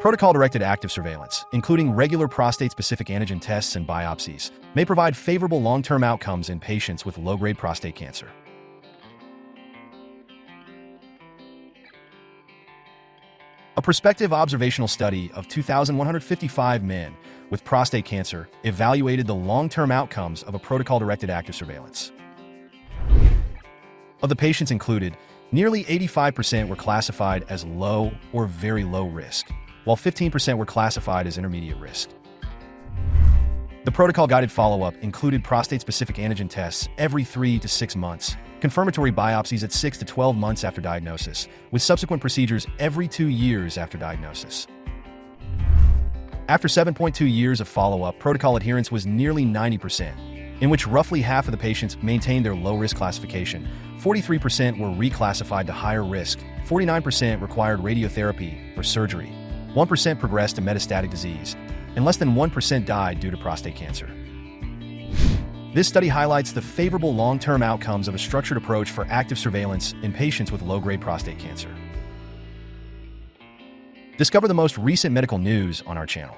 Protocol-directed active surveillance, including regular prostate-specific antigen tests and biopsies, may provide favorable long-term outcomes in patients with low-grade prostate cancer. A prospective observational study of 2,155 men with prostate cancer evaluated the long-term outcomes of a protocol-directed active surveillance. Of the patients included, nearly 85% were classified as low or very low risk, while 15% were classified as intermediate risk. The protocol-guided follow-up included prostate-specific antigen tests every 3 to 6 months, confirmatory biopsies at 6 to 12 months after diagnosis, with subsequent procedures every 2 years after diagnosis. After 7.2 years of follow-up, protocol adherence was nearly 90%, in which roughly half of the patients maintained their low-risk classification, 43% were reclassified to higher risk, 49% required radiotherapy or surgery, 1% progressed to metastatic disease, and less than 1% died due to prostate cancer. This study highlights the favorable long-term outcomes of a structured approach for active surveillance in patients with low-grade prostate cancer. Discover the most recent medical news on our channel.